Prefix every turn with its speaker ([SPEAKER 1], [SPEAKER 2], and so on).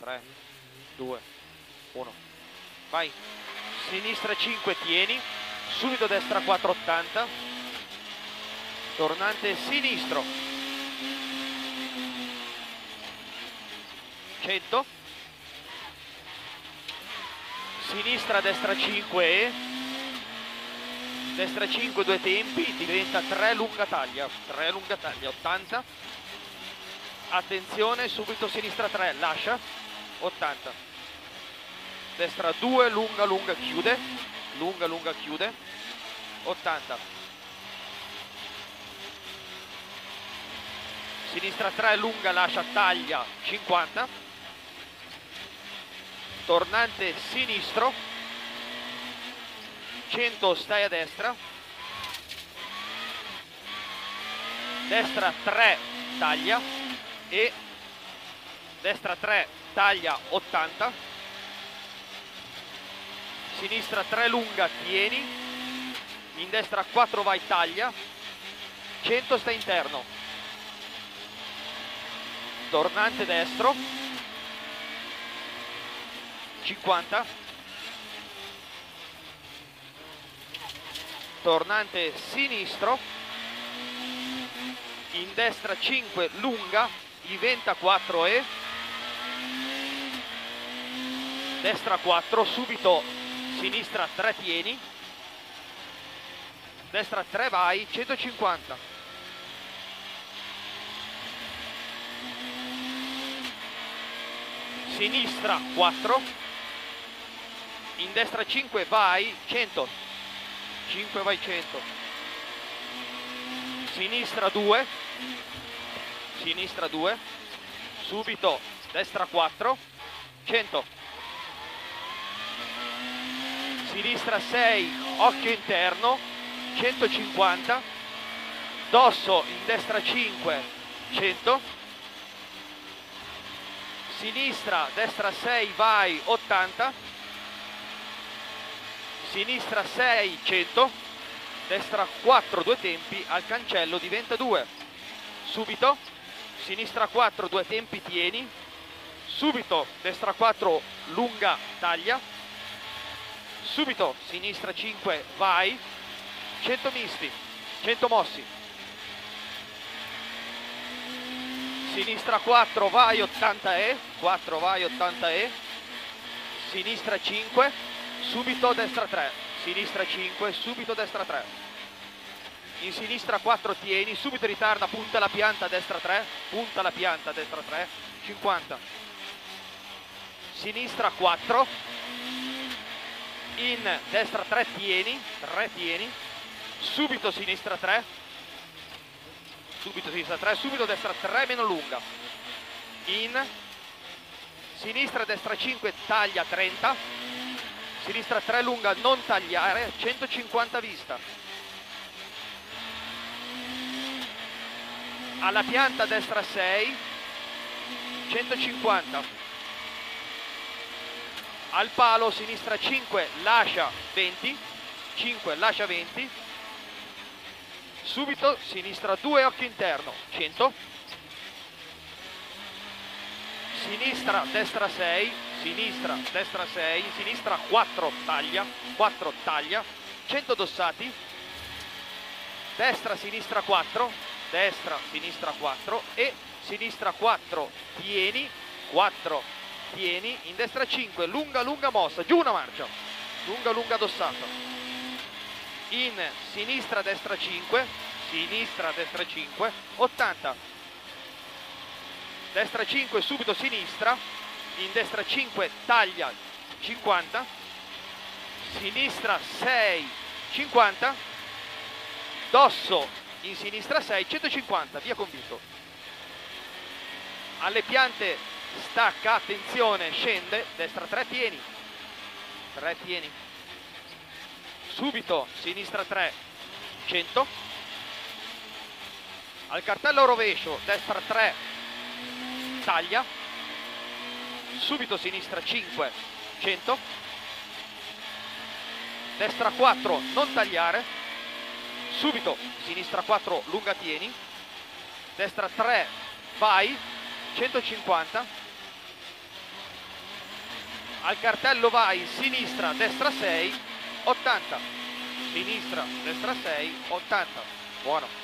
[SPEAKER 1] 3, 2, 1, vai, sinistra 5 tieni, subito destra 480, tornante sinistro, 100, sinistra destra 5 e destra 5 due tempi diventa 3 lunga taglia 3 lunga taglia 80 attenzione subito sinistra 3 lascia. 80 destra 2 lunga lunga chiude. Lunga lunga chiude. 80 sinistra 3 lunga lascia taglia. 50 tornante sinistro. 100 stai a destra. Destra 3 taglia e destra 3 taglia 80 sinistra 3 lunga tieni. In destra 4 vai taglia. 100 sta interno. Tornante destro. 50 tornante sinistro. In destra 5 lunga diventa 4 e destra 4 subito sinistra 3 tieni destra 3 vai 150 sinistra 4 in destra 5 vai 100 5 vai 100 sinistra 2 sinistra 2 subito destra 4 100 sinistra 6 occhio interno 150 dosso in destra 5 100 sinistra destra 6 vai 80 sinistra 6 100 destra 4 due tempi al cancello diventa 2 subito sinistra 4 due tempi tieni. Subito destra 4 lunga taglia. Subito sinistra 5 vai. 100 misti 100 mossi. Sinistra 4 vai 80 e. 4 vai 80 e. Sinistra 5 subito destra 3, sinistra 5, subito destra 3. In sinistra 4 tieni, subito ritarda, punta la pianta, destra 3, punta la pianta, destra 3, 50. Sinistra 4, in destra 3 tieni, 3 tieni, subito sinistra 3, subito sinistra 3, subito destra 3 meno lunga. In sinistra destra 5 taglia 30, sinistra 3 lunga non tagliare 150 vista alla pianta destra 6 150 al palo sinistra 5 lascia 20 5 lascia 20 subito sinistra 2 occhio interno 100 sinistra destra 6 sinistra, destra 6, sinistra 4 taglia, 4 taglia, 100 dossati, destra, sinistra 4, destra, sinistra 4 e sinistra 4 tieni, 4 tieni, in destra 5, lunga, lunga mossa, giù una marcia, lunga, lunga dossata, in sinistra, destra 5, sinistra, destra 5, 80, destra 5, subito sinistra, in destra 5 taglia 50 sinistra 6 50 dosso in sinistra 6 150 via convinto. Alle piante stacca attenzione scende destra 3 tieni 3 tieni subito sinistra 3 100 al cartello rovescio destra 3 taglia. Subito sinistra 5 100 destra 4 non tagliare subito sinistra 4 lunga tieni destra 3 vai 150 al cartello vai, sinistra, destra 6, 80, sinistra, destra 6, 80, buono.